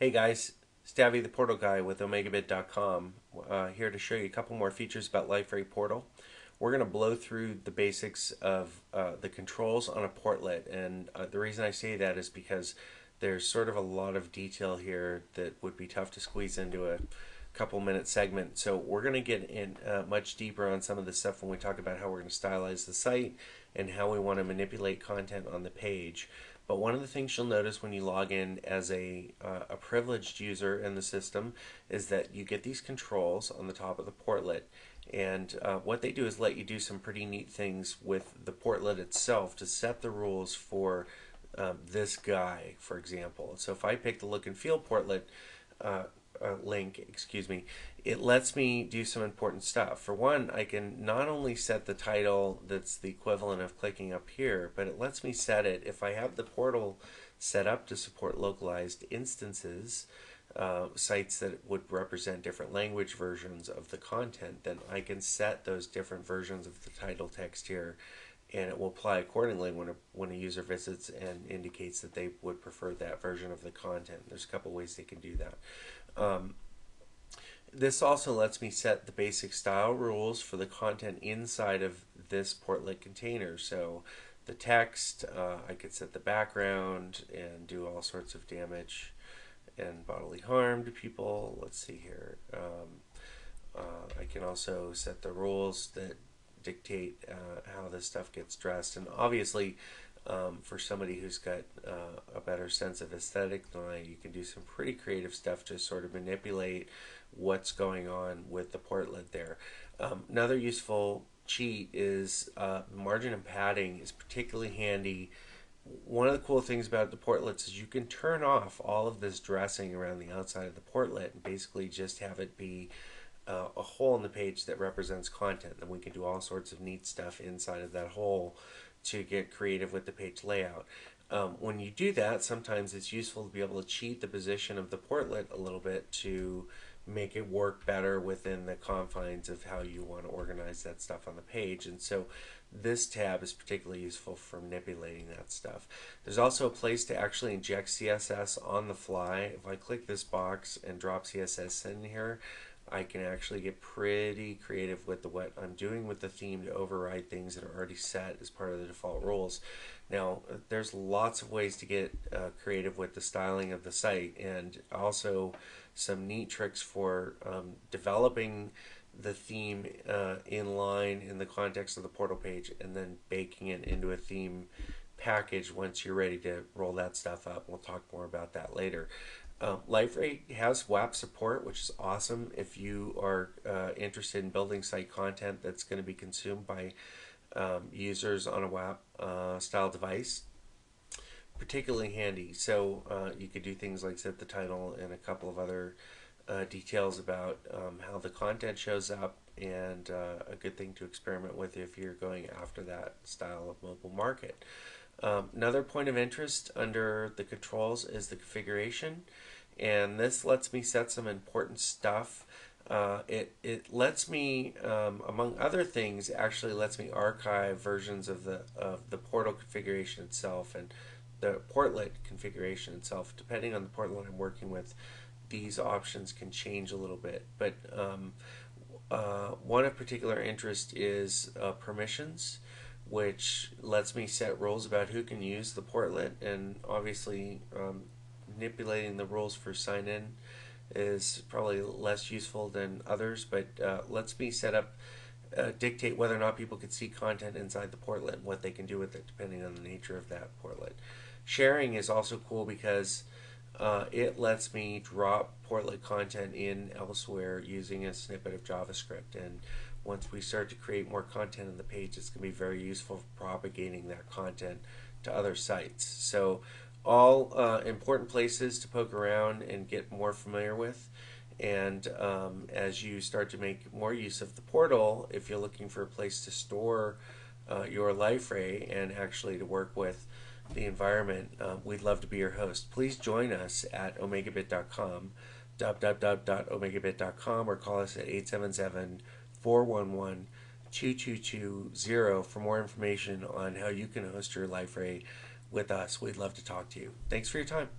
Hey guys, Stavie the Portal Guy with OmegaBit.com uh, here to show you a couple more features about Liferay Portal. We're going to blow through the basics of uh, the controls on a portlet and uh, the reason I say that is because there's sort of a lot of detail here that would be tough to squeeze into a couple minute segment. So we're going to get in uh, much deeper on some of the stuff when we talk about how we're going to stylize the site and how we want to manipulate content on the page. But one of the things you'll notice when you log in as a, uh, a privileged user in the system is that you get these controls on the top of the portlet. And uh, what they do is let you do some pretty neat things with the portlet itself to set the rules for um, this guy, for example. So if I pick the look and feel portlet, uh, link, excuse me, it lets me do some important stuff. For one, I can not only set the title that's the equivalent of clicking up here, but it lets me set it if I have the portal set up to support localized instances, uh, sites that would represent different language versions of the content, then I can set those different versions of the title text here and it will apply accordingly when a, when a user visits and indicates that they would prefer that version of the content. There's a couple ways they can do that. Um, this also lets me set the basic style rules for the content inside of this portlet container. So the text, uh, I could set the background and do all sorts of damage and bodily harm to people. Let's see here. Um, uh, I can also set the rules that dictate uh, how this stuff gets dressed. And obviously, um, for somebody who's got uh, a better sense of aesthetic than I, you can do some pretty creative stuff to sort of manipulate what's going on with the portlet there. Um, another useful cheat is uh, margin and padding is particularly handy. One of the cool things about the portlets is you can turn off all of this dressing around the outside of the portlet and basically just have it be uh, a hole in the page that represents content. And we can do all sorts of neat stuff inside of that hole to get creative with the page layout. Um, when you do that, sometimes it's useful to be able to cheat the position of the portlet a little bit to make it work better within the confines of how you want to organize that stuff on the page. And so this tab is particularly useful for manipulating that stuff. There's also a place to actually inject CSS on the fly. If I click this box and drop CSS in here, I can actually get pretty creative with the what I'm doing with the theme to override things that are already set as part of the default rules. Now, there's lots of ways to get uh, creative with the styling of the site and also some neat tricks for um, developing the theme uh, in line in the context of the portal page and then baking it into a theme package once you're ready to roll that stuff up. We'll talk more about that later. Um, Liferay has WAP support, which is awesome if you are uh, interested in building site content that's going to be consumed by um, users on a WAP uh, style device. Particularly handy. So uh, you could do things like set the title and a couple of other uh, details about um, how the content shows up and uh, a good thing to experiment with if you're going after that style of mobile market. Um, another point of interest under the controls is the configuration and this lets me set some important stuff. Uh, it it lets me, um, among other things, actually lets me archive versions of the of the portal configuration itself and the portlet configuration itself. Depending on the portlet I'm working with, these options can change a little bit. But um, uh, one of particular interest is uh, permissions, which lets me set rules about who can use the portlet, and obviously um, manipulating the rules for sign in is probably less useful than others, but uh, lets me set up, uh, dictate whether or not people can see content inside the portlet and what they can do with it depending on the nature of that portlet. Sharing is also cool because uh, it lets me drop portlet content in elsewhere using a snippet of JavaScript. And once we start to create more content on the page, it's going to be very useful for propagating that content to other sites. So all uh, important places to poke around and get more familiar with. And um, as you start to make more use of the portal, if you're looking for a place to store uh, your Liferay and actually to work with the environment, uh, we'd love to be your host. Please join us at omegabit.com, www.omegabit.com, or call us at 877 411 2220 for more information on how you can host your Liferay with us. We'd love to talk to you. Thanks for your time.